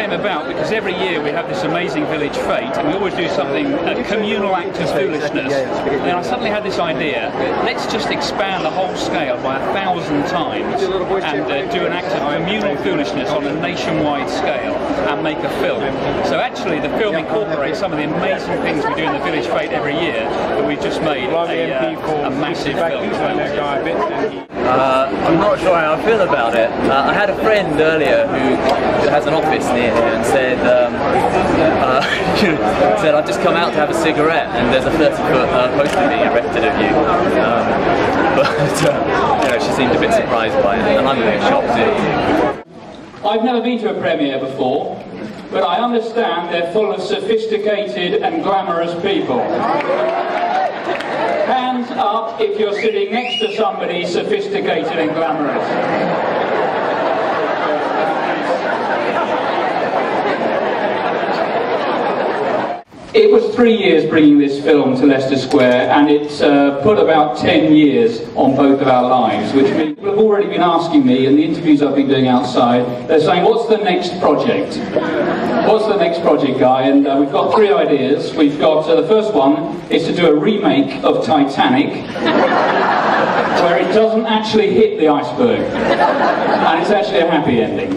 came about because every year we have this amazing village fete, and we always do something, a communal act of foolishness. And I suddenly had this idea, let's just expand the whole scale by a thousand times and uh, do an act of communal foolishness on a nationwide scale and make a film. So actually the film incorporates some of the amazing things we do in the village fete every year, but we've just made a, uh, a massive film. Uh, I'm not sure how I feel about it. Uh, I had a friend earlier who has an office near here and said, um, uh, said I've just come out to have a cigarette and there's a 30 foot uh, poster being erected of you. Um, but uh, you know, she seemed a bit surprised by it, and I'm a bit shocked too. I've never been to a premiere before, but I understand they're full of sophisticated and glamorous people. Hands up if you're sitting next to somebody sophisticated and glamorous. It was three years bringing this film to Leicester Square, and it uh, put about 10 years on both of our lives, which people have already been asking me in the interviews I've been doing outside. They're saying, What's the next project? What's the next project, Guy? And uh, we've got three ideas. We've got uh, the first one is to do a remake of Titanic. where it doesn't actually hit the iceberg. And it's actually a happy ending.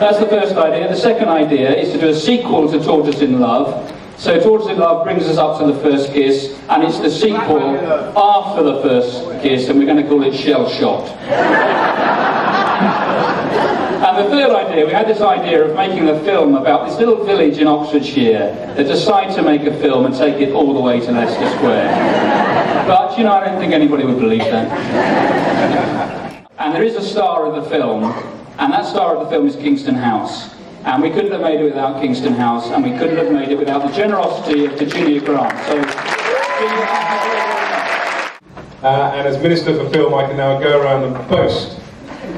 That's the first idea. The second idea is to do a sequel to Tortoise in Love, so Tortoise in Love brings us up to the first kiss, and it's the sequel after the first kiss, and we're going to call it Shell Shocked. and the third idea, we had this idea of making a film about this little village in Oxfordshire that decide to make a film and take it all the way to Leicester Square. But, you know, I don't think anybody would believe that. And there is a star of the film, and that star of the film is Kingston House. And we couldn't have made it without Kingston House, and we couldn't have made it without the generosity of Virginia Grant. So, uh, and as Minister for Film, I can now go around and boast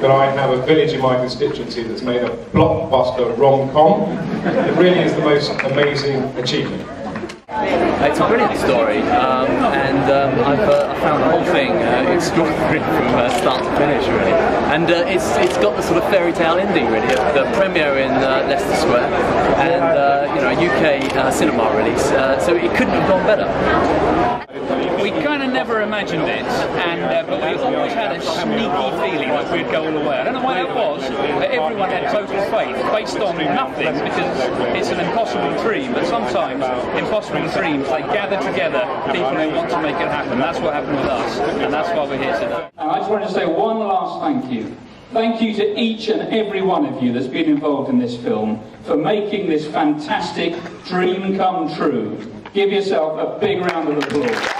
that I have a village in my constituency that's made a blockbuster rom-com. It really is the most amazing achievement. It's a brilliant story, um, and um, I've uh, found the whole thing uh, extraordinary from uh, start to finish, really. And uh, it's it's got the sort of fairy tale ending, really. The premiere in uh, Leicester Square, and uh, you know, a UK cinema release. so it couldn't have gone better. We kind of never imagined it, and uh, but we always had a sneaky feeling that we'd go all the way. I don't know why that was, but everyone had total faith based on nothing because it's an impossible dream. But sometimes impossible dreams they gather together people who want to make it happen. That's what happened with us, and that's why we're here today. I just want to say one last thank you. Thank you to each and every one of you that's been involved in this film for making this fantastic dream come true. Give yourself a big round of applause.